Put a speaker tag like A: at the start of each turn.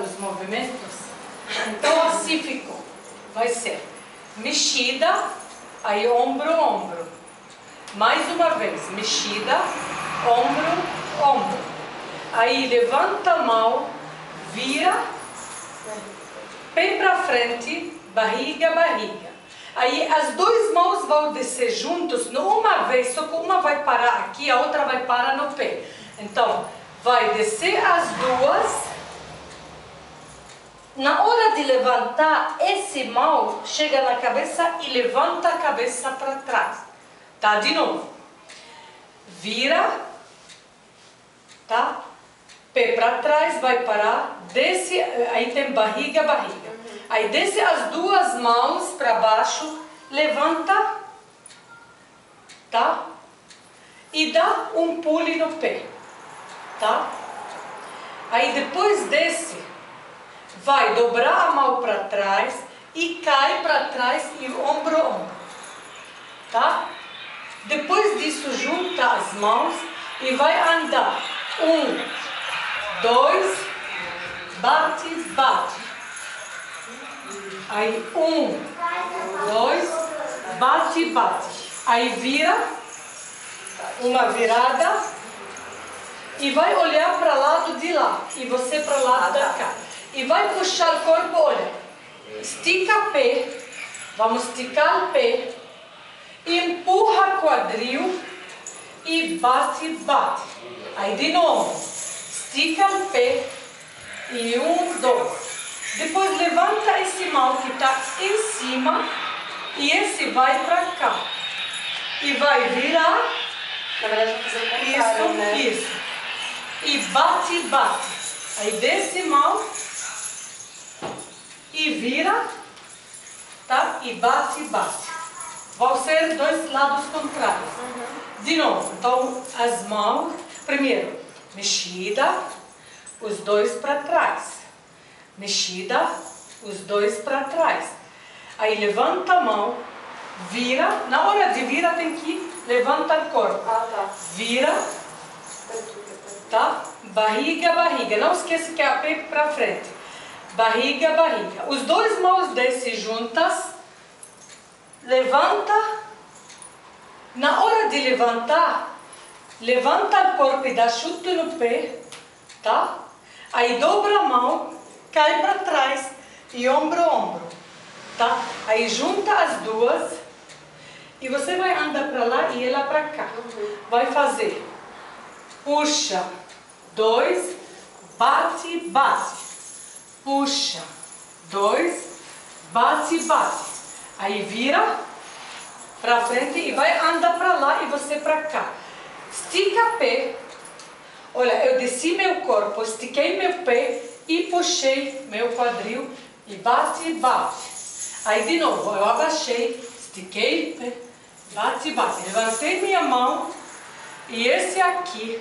A: os movimentos? Então assim ficou. Vai ser mexida, aí ombro, ombro. Mais uma vez, mexida, ombro, ombro. Aí levanta a mão, vira, pé para frente, barriga, barriga. Aí as duas mãos vão descer juntos, uma vez, só que uma vai parar aqui, a outra vai parar no pé. Então, vai descer as duas. Na hora de levantar, esse mão chega na cabeça e levanta a cabeça para trás. Tá? De novo. Vira. Tá? Pé para trás, vai parar. Desce, aí tem barriga, barriga. Aí desce as duas mãos para baixo, levanta, tá? E dá um pulo no pé, tá? Aí depois desse, vai dobrar a mão para trás e cai para trás e ombro, ombro, tá? Depois disso, junta as mãos e vai andar. Um, dois, bate, bate. Aí um, dois, bate, bate. Aí vira, uma virada e vai olhar para o lado de lá e você para o lado da cá. E vai puxar o corpo, olha, estica o pé, vamos esticar o pé, empurra quadril e bate, bate. Aí de novo, estica o pé e um, dois. Depois levanta esse mão que está em cima e esse vai para cá. E vai virar.
B: Na verdade, vou fazer o contrário,
A: Isso,
B: né?
A: isso. E bate, bate. Aí desse mão e vira, tá? E bate, bate. Vão ser dois lados contrários. De novo, então as mãos, primeiro, mexida, os dois para trás mexida, os dois para trás. Aí levanta a mão, vira, na hora de vira tem que levantar o corpo.
B: Ah, tá.
A: Vira, tá? Barriga, barriga. Não esqueça que é a pé para frente. Barriga, barriga. Os dois mãos descem juntas. Levanta. Na hora de levantar, levanta o corpo e dá chute no pé, tá? Aí dobra a mão cai para trás e ombro ombro, tá? Aí junta as duas e você vai andar para lá e ela para cá. Vai fazer, puxa, dois, bate, bate, puxa, dois, bate, bate. Aí vira para frente e vai andar para lá e você para cá. Estica pé. Olha, eu desci meu corpo, estiquei meu pé e puxei meu quadril e bate, bate. Aí de novo, eu abaixei, estiquei, bate, bate. Levantei minha mão e esse aqui